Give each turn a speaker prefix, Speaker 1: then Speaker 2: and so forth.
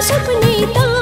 Speaker 1: सपने तारे